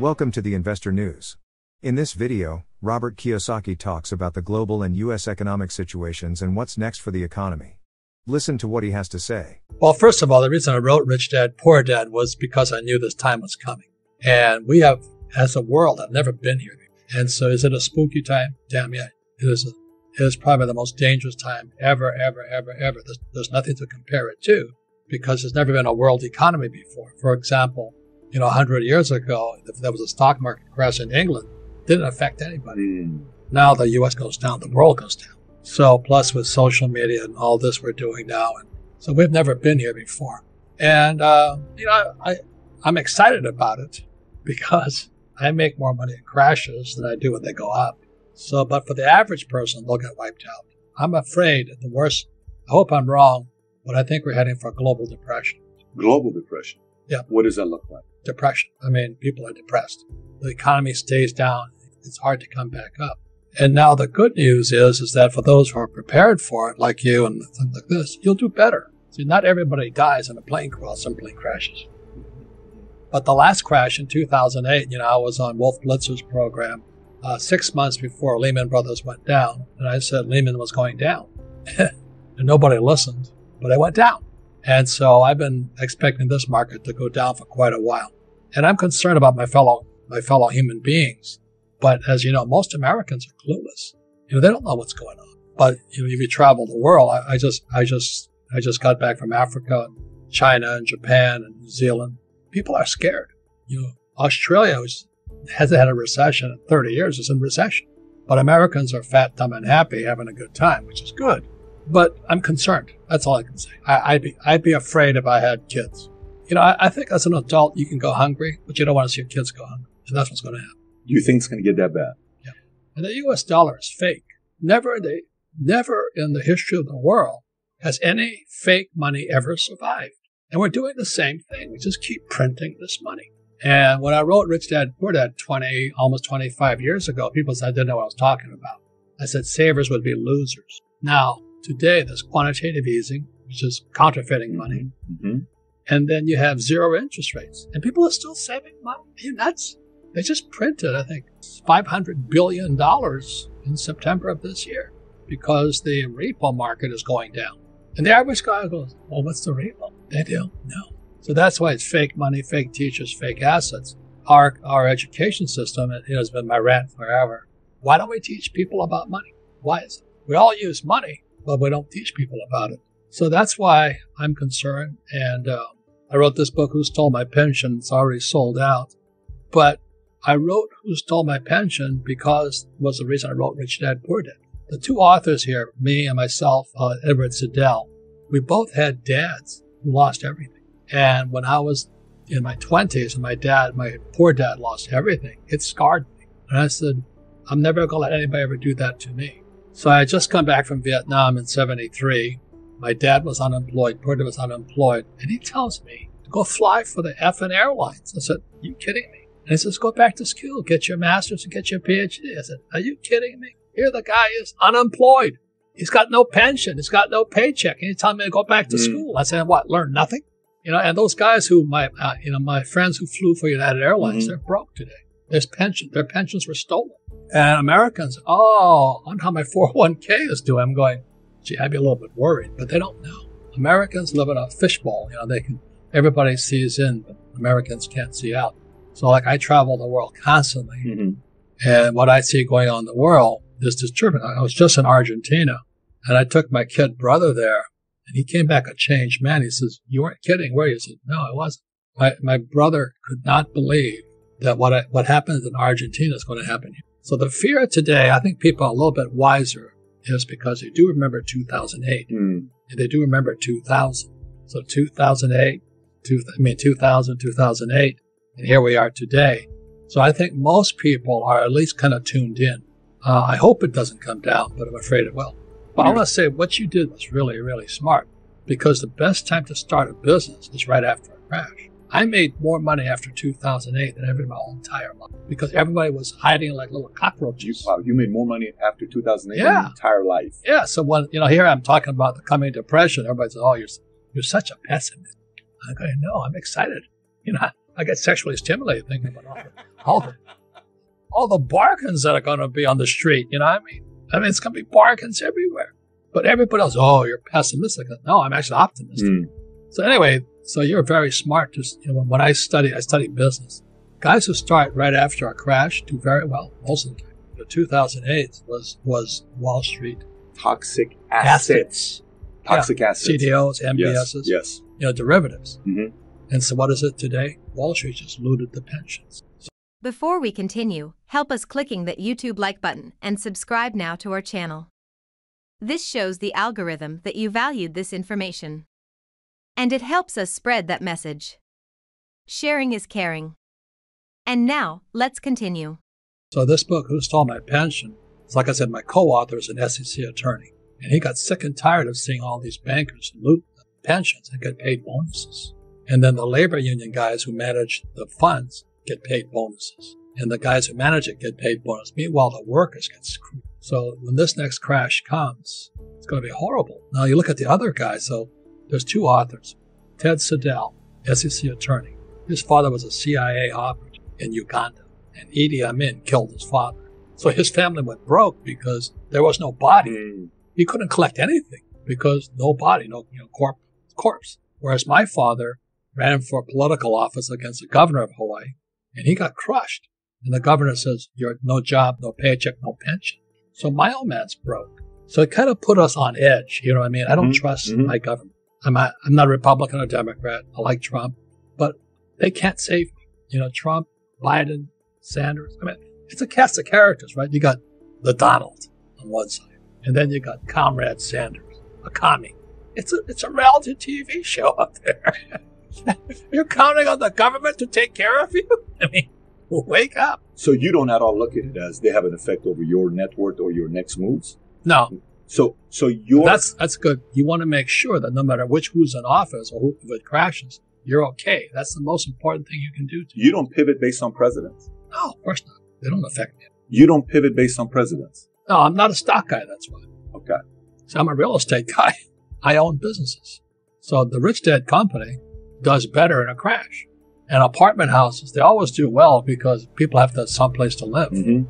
Welcome to the Investor News. In this video, Robert Kiyosaki talks about the global and U.S. economic situations and what's next for the economy. Listen to what he has to say. Well, first of all, the reason I wrote Rich Dad Poor Dad was because I knew this time was coming. And we have, as a world, I've never been here. And so is it a spooky time? Damn yeah. It is, a, it is probably the most dangerous time ever, ever, ever, ever. There's, there's nothing to compare it to because there's never been a world economy before. For example, you know, 100 years ago, if there was a stock market crash in England, didn't affect anybody. Mm. Now the U.S. goes down, the world goes down. So plus with social media and all this we're doing now, and so we've never been here before. And uh, you know, I I'm excited about it because I make more money in crashes than I do when they go up. So, but for the average person, they'll get wiped out. I'm afraid the worst. I hope I'm wrong, but I think we're heading for a global depression. Global depression. Yeah. What does that look like? Depression. I mean, people are depressed. The economy stays down. It's hard to come back up. And now the good news is, is that for those who are prepared for it, like you and things like this, you'll do better. See, not everybody dies in a plane crash. Some plane crashes. But the last crash in 2008, you know, I was on Wolf Blitzer's program uh, six months before Lehman Brothers went down, and I said Lehman was going down, and nobody listened, but it went down. And so I've been expecting this market to go down for quite a while, and I'm concerned about my fellow my fellow human beings but as you know, most Americans are clueless. You know, they don't know what's going on. But you know, if you travel the world, I, I just, I just, I just got back from Africa, and China, and Japan, and New Zealand. People are scared. You know, Australia hasn't had a recession in 30 years. It's in recession. But Americans are fat, dumb, and happy, having a good time, which is good. But I'm concerned. That's all I can say. I, would be, I'd be afraid if I had kids. You know, I, I think as an adult, you can go hungry, but you don't want to see your kids go hungry. And that's what's going to happen. Do you think it's going to get that bad? Yeah. And the U.S. dollar is fake. Never, the, never in the history of the world has any fake money ever survived. And we're doing the same thing. We just keep printing this money. And when I wrote Rich Dad Poor Dad 20, almost 25 years ago, people said I didn't know what I was talking about. I said savers would be losers. Now, today, there's quantitative easing, which is counterfeiting money. Mm-hmm. And then you have zero interest rates. And people are still saving money. Are you nuts? They just printed, I think, $500 billion in September of this year because the repo market is going down. And the average guy goes, Well, what's the repo? They don't know. So that's why it's fake money, fake teachers, fake assets. Our, our education system it has been my rant forever. Why don't we teach people about money? Why is it? We all use money, but we don't teach people about it. So that's why I'm concerned. And uh, I wrote this book, Who Stole My Pension? It's already sold out. But I wrote Who Stole My Pension because was the reason I wrote Rich Dad Poor Dad. The two authors here, me and myself, uh, Edward Siedle, we both had dads who lost everything. And when I was in my 20s and my dad, my poor dad lost everything, it scarred me. And I said, I'm never going to let anybody ever do that to me. So I had just come back from Vietnam in 73. My dad was unemployed, dad was unemployed. And he tells me to go fly for the F effing airlines. I said, you kidding me? And he says, go back to school, get your master's and get your PhD. I said, are you kidding me? Here the guy is unemployed. He's got no pension. He's got no paycheck. And he's telling me to go back to mm. school. I said, what, learn nothing? You know, and those guys who, my, uh, you know, my friends who flew for United Airlines, mm they're broke today. There's pension. Their pensions were stolen. And Americans, oh, on how my 401k is doing. I'm going, gee, I'd be a little bit worried, but they don't know. Americans live in a fishbowl. You know, they can, everybody sees in, but Americans can't see out. So, like, I travel the world constantly. Mm-hmm. And what I see going on in the world is disturbing. I was just in Argentina and I took my kid brother there and he came back a changed man. He says, You weren't kidding, were you? I said, No, I wasn't. My, my brother could not believe that what, I, what happened in Argentina is going to happen here. So the fear today, I think people are a little bit wiser, is because they do remember 2008 mm. and they do remember 2000. So 2008, two, I mean 2000, 2008, and here we are today. So I think most people are at least kind of tuned in. Uh, I hope it doesn't come down, but I'm afraid it will. But I want to say what you did was really, really smart because the best time to start a business is right after a crash. I made more money after 2008 than I ever in my whole entire life because everybody was hiding like little cockroaches. Wow, you made more money after 2008 yeah. than your entire life. Yeah. So when you know here I'm talking about the coming depression, everybody says, "Oh, you're you're such a pessimist." I'm going, "No, I'm excited." You know, I get sexually stimulated thinking about all the, all the, all the bargains that are going to be on the street. You know what I mean? I mean, it's going to be bargains everywhere. But everybody else, oh, you're pessimistic. No, I'm actually optimistic. Mm. So anyway, so you're very smart. To, you know, when I study, I study business. Guys who start right after a crash do very well most of the time. The 2008 was was Wall Street toxic assets. assets. Toxic yeah. assets. CDOs, MBSs. Yes. yes. You know, derivatives. Mm-hmm. And so what is it today? Wall Street just looted the pensions. Before we continue, help us clicking that YouTube like button and subscribe now to our channel. This shows the algorithm that you valued this information. And it helps us spread that message. Sharing is caring. And now, let's continue. So, this book, Who Stole My Pension, is like I said, my co author is an SEC attorney. And he got sick and tired of seeing all these bankers loot pensions and get paid bonuses. And then the labor union guys who manage the funds get paid bonuses. And the guys who manage it get paid bonuses. Meanwhile, the workers get screwed. So when this next crash comes, it's going to be horrible. Now you look at the other guys. So there's two authors. Ted Siedle, SEC attorney. His father was a CIA operative in Uganda, and Idi Amin killed his father. So his family went broke because there was no body. Mm. He couldn't collect anything because no body, no you know, corp- corpse. Whereas my father ran for political office against the governor of Hawaii, and he got crushed. And the governor says, "You're no job, no paycheck, no pension." So my old man's broke. So it kind of put us on edge. You know what I mean? I don't mm-hmm. trust mm-hmm. my government. I'm, a, I'm not a Republican or Democrat. I like Trump, but they can't save me. You know, Trump, Biden, Sanders. I mean, it's a cast of characters, right? You got the Donald on one side, and then you got Comrade Sanders, a commie. It's a it's a reality TV show up there. You're counting on the government to take care of you? I mean, Wake up. So you don't at all look at it as they have an effect over your net worth or your next moves? No. So, so you that's that's good. You want to make sure that no matter which who's in office or who if it crashes, you're okay. That's the most important thing you can do. To you don't pivot based on presidents. No, of course not. They don't affect me. You don't pivot based on presidents. No, I'm not a stock guy. That's why. Okay. So I'm a real estate guy. I own businesses. So the Rich Dad Company does better in a crash. And apartment houses, they always do well because people have to have someplace to live. Mm-hmm.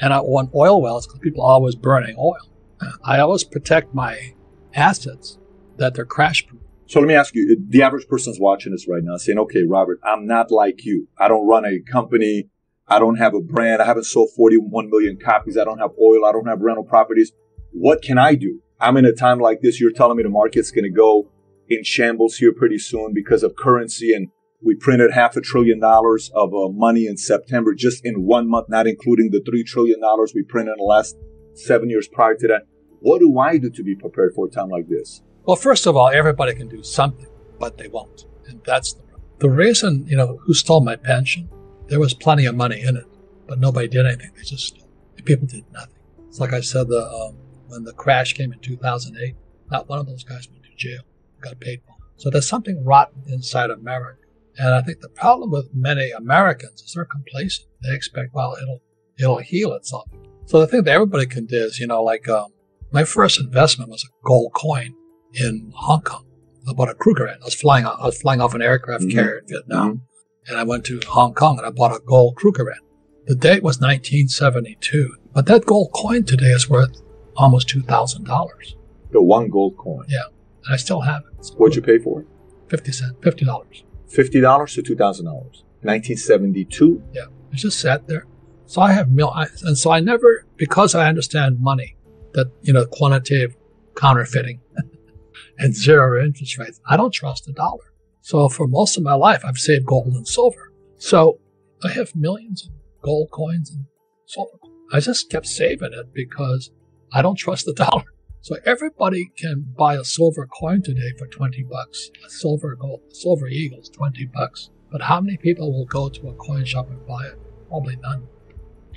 And I want oil wells because people are always burning oil. I always protect my assets that they're crash proof. So let me ask you, the average person's watching this right now saying, okay, Robert, I'm not like you. I don't run a company. I don't have a brand. I haven't sold 41 million copies. I don't have oil. I don't have rental properties. What can I do? I'm in a time like this. You're telling me the market's going to go in shambles here pretty soon because of currency and we printed half a trillion dollars of uh, money in September just in one month, not including the three trillion dollars we printed in the last seven years prior to that. What do I do to be prepared for a time like this? Well, first of all, everybody can do something, but they won't. And that's the, the reason, you know, who stole my pension? There was plenty of money in it, but nobody did anything. They just stole. People did nothing. It's like I said, the, um, when the crash came in 2008, not one of those guys went to jail, got paid. For. So there's something rotten inside America and I think the problem with many Americans is they're complacent. They expect, well, it'll it'll heal itself. So the thing that everybody can do is, you know, like um, my first investment was a gold coin in Hong Kong. I bought a Krugerrand. I was flying. I was flying off an aircraft mm-hmm. carrier in Vietnam, mm-hmm. and I went to Hong Kong and I bought a gold Krugerrand. The date was 1972, but that gold coin today is worth almost two thousand dollars. The one gold coin. Yeah, and I still have it. What'd you pay for it? Fifty cent, fifty dollars. $50 to $2,000. 1972. Yeah, it just sat there. So I have mil, I, and so I never, because I understand money, that, you know, quantitative counterfeiting and zero interest rates, I don't trust a dollar. So for most of my life, I've saved gold and silver. So I have millions of gold coins and silver. I just kept saving it because I don't trust the dollar. So everybody can buy a silver coin today for 20 bucks. A silver gold, silver eagles, 20 bucks. But how many people will go to a coin shop and buy it? Probably none.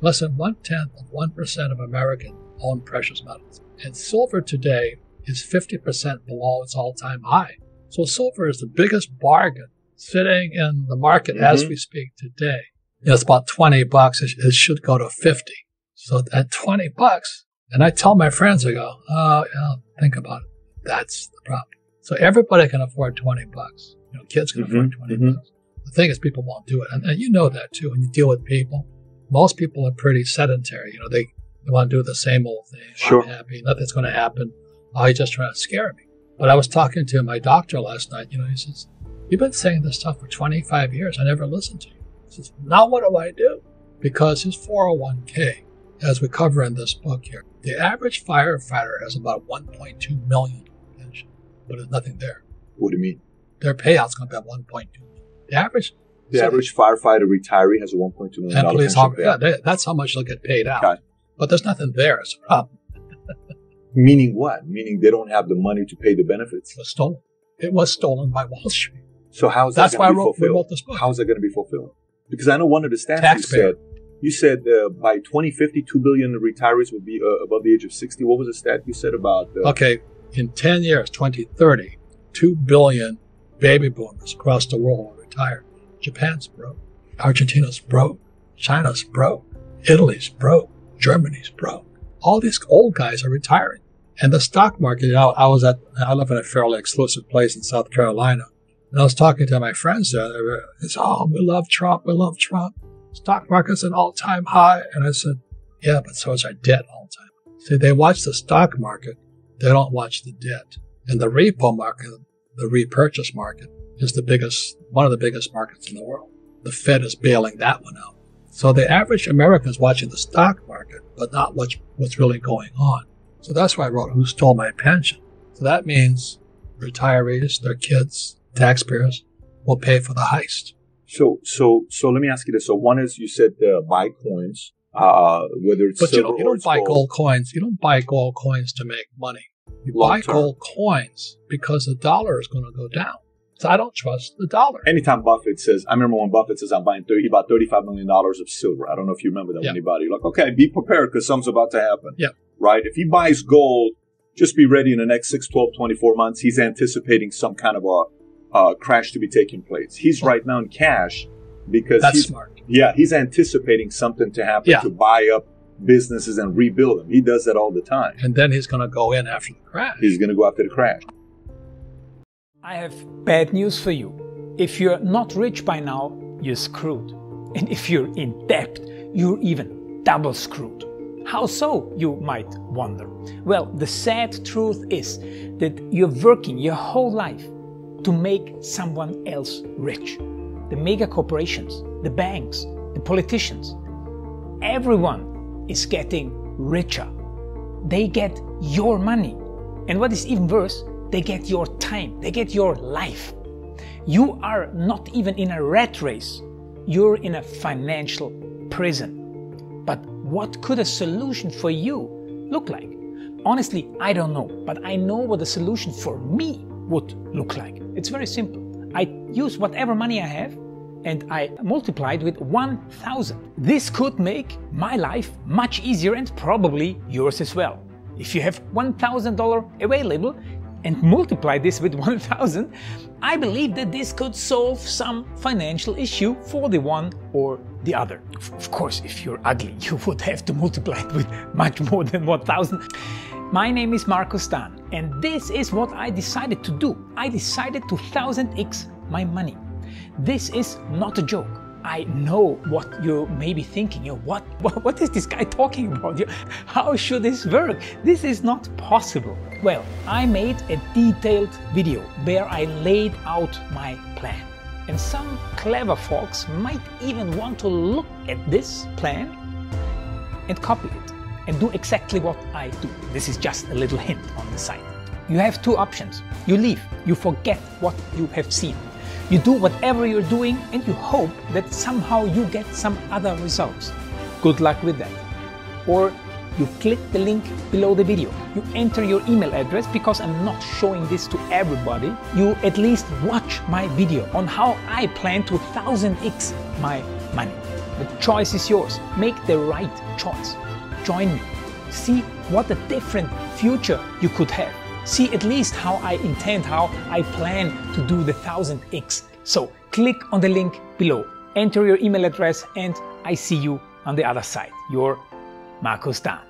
Less than one tenth of 1% of Americans own precious metals. And silver today is 50% below its all time high. So silver is the biggest bargain sitting in the market mm-hmm. as we speak today. You know, it's about 20 bucks. It should go to 50. So at 20 bucks, and I tell my friends, I go, oh, yeah, think about it. That's the problem. So everybody can afford 20 bucks. You know, kids can mm-hmm, afford 20 mm-hmm. bucks. The thing is, people won't do it. And, and you know that too when you deal with people. Most people are pretty sedentary. You know, they, they want to do the same old thing. Sure. I'm happy. Nothing's going to happen. Oh, he's just trying to scare me. But I was talking to my doctor last night. You know, he says, You've been saying this stuff for 25 years. I never listened to you. He says, Now what do I do? Because his 401k, as we cover in this book here, the average firefighter has about 1.2 million pension, but there's nothing there. What do you mean? Their payout's going to be about 1.2 million. The average The So average firefighter retiree has a 1.2 million and dollar pension officer, yeah, they, that's how much they'll get paid out. Okay. But there's nothing there. It's a problem. Meaning what? Meaning they don't have the money to pay the benefits. It was stolen. It was stolen by Wall Street. So how is That's that why I going to be wrote, wrote this book. How is that going to be fulfilled? Because I know one of the stats you said, you said uh, by 2050, 2 billion retirees will be uh, above the age of 60. What was the stat you said about? Uh, Okay, in 10 years, 2030, 2 billion baby boomers across the world will retire. Japan's broke. Argentina's broke. China's broke. Italy's broke. Germany's broke. All these old guys are retiring. And the stock market, you know, I was at, I live in a fairly exclusive place in South Carolina. And I was talking to my friends there. They were, said, oh, we love Trump. We love Trump. Stock market's an all time high. And I said, yeah, but so is our debt all the time. See, they watch the stock market. They don't watch the debt. And the repo market, the repurchase market, is the biggest, one of the biggest markets in the world. The Fed is bailing that one out. So the average American is watching the stock market, but not what's, what's really going on. So that's why I wrote Who Stole My Pension. So that means retirees, their kids, taxpayers will pay for the heist. so, so, so let me ask you this. So one is you said uh, buy coins, uh, whether it's But you don't, you don't buy gold. gold coins. You don't buy gold coins to make money. You Long buy term. gold coins because the dollar is going to go down. So I don't trust the dollar. Anytime Buffett says, I remember when Buffett says, I'm buying 30, he bought $35 million of silver. I don't know if you remember that Yeah. when he bought it. You're like, okay, be prepared because something's about to happen. Yeah. Right? If he buys gold, just be ready in the next 6, 12, 24 months. He's anticipating some kind of a uh, crash to be taking place. He's right now in cash because That's he's, smart. yeah, he's anticipating something to happen Yeah. to buy up businesses and rebuild them. He does that all the time. And then he's going to go in after the crash. He's going to go after the crash. I have bad news for you. If you're not rich by now, you're screwed. And if you're in debt, you're even double screwed. How so, you might wonder? Well, the sad truth is that you're working your whole life to make someone else rich. The mega corporations, the banks, the politicians, everyone is getting richer. They get your money. And what is even worse, they get your time, they get your life. You are not even in a rat race, you're in a financial prison. But what could a solution for you look like? Honestly, I don't know, but I know what a solution for me would look like. It's very simple. I use whatever money I have and I multiply it with 1000. This could make my life much easier and probably yours as well. If you have $1000 available and multiply this with 1000, I believe that this could solve some financial issue for the one or the other. Of- course, if you're ugly, you would have to multiply it with much more than 1000. My name is Marco Stan, and this is what I decided to do. I decided to 1000x my money. This is not a joke. I know what you may be thinking. You know, what, what, what is this guy talking about? You- How should this work? This is not possible. Well, I made a detailed video where I laid out my plan. And some clever folks might even want to look at this plan and copy it and do exactly what I do. This is just a little hint on the side. You have two options. You leave, you forget what you have seen. You do whatever you're doing and you hope that somehow you get some other results. Good luck with that. Or you click the link below the video. You enter your email address because I'm not showing this to everybody. You at least watch my video on how I plan to 1000x my money. The choice is yours. Make the right choice. Join me. See what a different future you could have. See at least how I intend, how I plan to do the 1000x. So click on the link below, enter your email address, and I see you on the other side. Your Marco Stan.